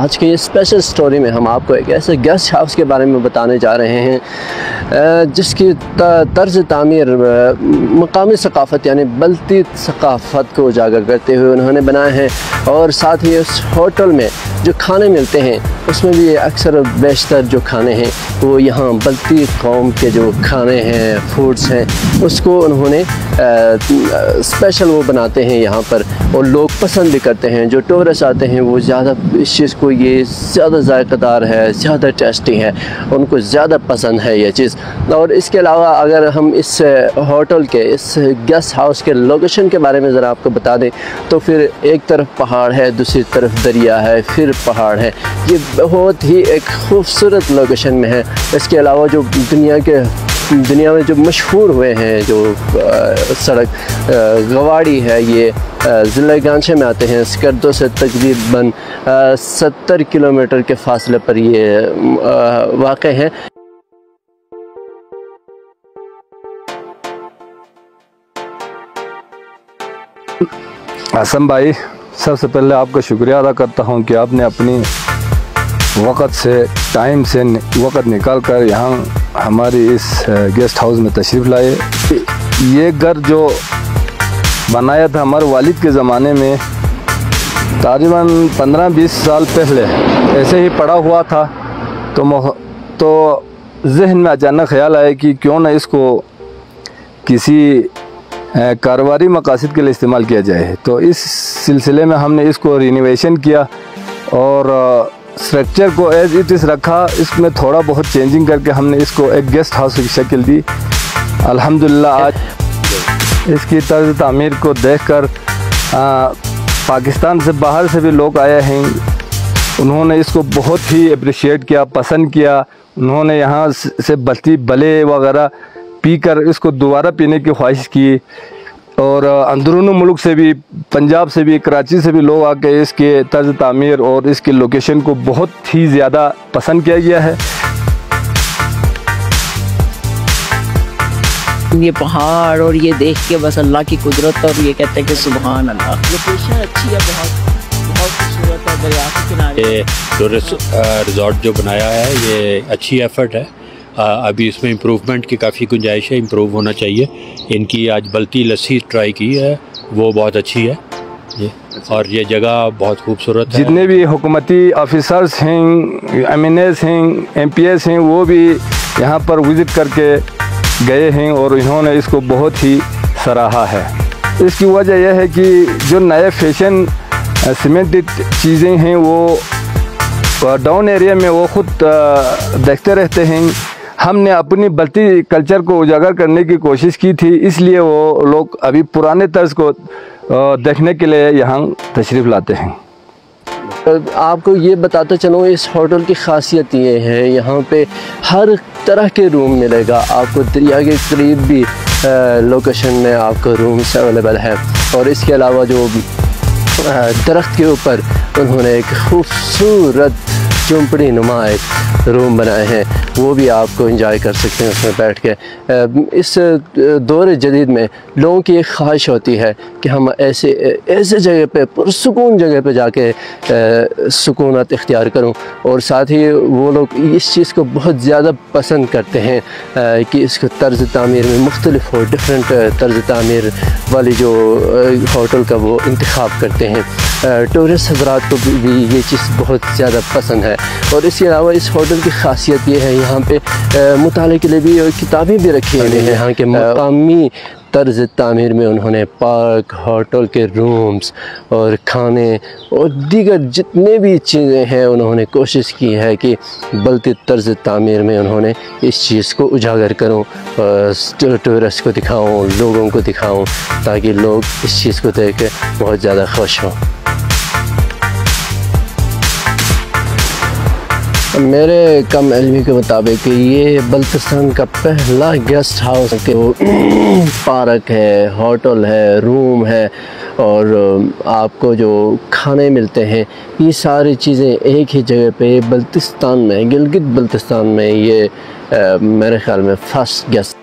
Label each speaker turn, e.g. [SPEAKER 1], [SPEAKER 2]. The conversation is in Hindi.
[SPEAKER 1] आज के स्पेशल स्टोरी में हम आपको एक ऐसे गेस्ट हाउस के बारे में बताने जा रहे हैं जिसकी तर्ज तामीर मकामी सकाफ़त यानी बल्ती सकाफ़त को उजागर करते हुए उन्होंने बनाए हैं और साथ ही उस होटल में जो खाने मिलते हैं, उसमें भी अक्सर बेशतर जो खाने हैं, वो यहाँ बल्ती कौम के जो खाने हैं फूड्स हैं, उसको उन्होंने स्पेशल वो बनाते हैं यहाँ पर और लोग पसंद भी करते हैं, जो टूरिस्ट आते हैं, वो ज़्यादा इस चीज़ को ये ज़्यादा ज़ायक़ेदार है, ज़्यादा टेस्टी है, उनको ज़्यादा पसंद है ये चीज़। और इसके अलावा अगर हम इस होटल के, इस गेस्ट हाउस के लोकेशन के बारे में ज़रा आपको बता दें तो फिर एक तरफ़ पहाड़ है, दूसरी तरफ़ दरिया है, फिर पहाड़ है। ये बहुत ही एक खूबसूरत लोकेशन में है। इसके अलावा जो दुनिया के, दुनिया में जो मशहूर हुए हैं, जो सड़क गवाड़ी है ये ज़िला गांछे में आते हैं। स्कर्दों से तकरीबन सत्तर किलोमीटर के फासले पर ये वाक़ है।
[SPEAKER 2] आसम भाई, सबसे पहले आपका शुक्रिया अदा करता हूँ कि आपने अपनी वक़्त से, टाइम से वक़्त निकाल कर यहाँ हमारी इस गेस्ट हाउस में तशरीफ़ लाए। ये घर जो बनाया था हमारे वालिद के ज़माने में। तकरीबन पंद्रह बीस साल पहले। ऐसे ही पड़ा हुआ था। तो तो जहन में अचानक ख्याल आया कि क्यों ना इसको किसी कारोबारी मकासद के लिए इस्तेमाल किया जाए। तो इस सिलसिले में हमने इसको रिनोवेशन किया और स्ट्रक्चर को एज इट इज़ रखा। इसमें थोड़ा बहुत चेंजिंग करके हमने इसको एक गेस्ट हाउस की शक्ल दी। अल्हम्दुलिल्लाह, आज इसकी तर्ज तमीर को देख कर पाकिस्तान से बाहर से भी लोग आए हैं। उन्होंने इसको बहुत ही अप्रिशिएट किया, पसंद किया। उन्होंने यहाँ से बत्ती बले वगैरह पी कर इसको दोबारा पीने की ख्वाहिश की। और अंदरून मुल्क से भी, पंजाब से भी, कराची से भी लोग आके इसके तर्ज तमीर और इसके लोकेशन को बहुत ही ज़्यादा पसंद किया गया है।
[SPEAKER 3] ये पहाड़ और ये देख के बस अल्लाह की कुदरत और ये कहते हैं कि सुबहान अल्लाह लोकेशन अच्छी है बहुत बहुत खूबसूरत है दरिया के किनारे।
[SPEAKER 4] टूरिस्ट रिजॉर्ट जो बनाया है ये अच्छी एफर्ट है। अभी इसमें इम्प्रूवमेंट की काफ़ी गुंजाइश है इम्प्रूव होना चाहिए। इनकी आज बल्ती लस्सी ट्राई की है वो बहुत अच्छी है। ये और ये जगह बहुत खूबसूरत है।
[SPEAKER 2] जितने भी हुकूमती ऑफिसर्स हैं एम एन एस हैं एम पी एस हैं वो भी यहाँ पर विज़िट करके गए हैं और इन्होंने इसको बहुत ही सराहा है। इसकी वजह यह है कि जो नए फ़ैशन सीमेंटेड चीज़ें हैं, वो डाउन एरिया में वो ख़ुद देखते रहते हैं। हमने अपनी बल्ती कल्चर को उजागर करने की कोशिश की थी, इसलिए वो लोग अभी पुराने तर्ज को देखने के लिए यहाँ तशरीफ़ लाते हैं।
[SPEAKER 1] आपको ये बताता चलूँ, इस होटल की खासियत ये है, यहाँ पे हर तरह के रूम मिलेगा। आपको दरिया के करीब भी लोकेशन में आपको रूम्स अवेलेबल है। और इसके अलावा जो दरख्त के ऊपर उन्होंने एक खूबसूरत झुंपड़ी नुमा एक रूम बनाए हैं। वो भी आपको इंजॉय कर सकते हैं उसमें बैठ के। इस दौर जदीद में लोगों की एक ख्वाहिश होती है कि हम ऐसे ऐसे जगह पे, पुरसकून जगह पे जाके सुकूनत इख्तियार करूँ। और साथ ही वो लोग इस चीज़ को बहुत ज़्यादा पसंद करते हैं कि इसको तर्ज तमीर में मुख्तलिफ़ हो डिफरेंट तर्ज तमीर वाली जो होटल का वो इंतखब करते हैं। टूरिस्ट हजरात को भी ये चीज़ बहुत ज़्यादा पसंद है। और इसके अलावा इस होटल की खासियत ये है यहाँ पे मुताले के लिए भी किताबें भी रखी हुई हैं। यहाँ के मकामी तर्ज तामीर में उन्होंने पार्क होटल के रूम्स और खाने और दीगर जितने भी चीज़ें हैं उन्होंने कोशिश की है कि बल्कि तर्ज तामीर में उन्होंने इस चीज़ को उजागर करूँ टूरिस्ट को दिखाऊँ लोगों को दिखाऊँ ताकि लोग इस चीज़ को देख के बहुत ज़्यादा खुश हों। मेरे कम एलमी के मुताबिक ये बल्तिस्तान का पहला गेस्ट हाउस के पार्क है होटल है रूम है और आपको जो खाने मिलते हैं ये सारी चीज़ें एक ही जगह पे बल्तिस्तान में गिलगित बल्तिस्तान में ये आ, मेरे ख्याल में फ़र्स्ट गेस्ट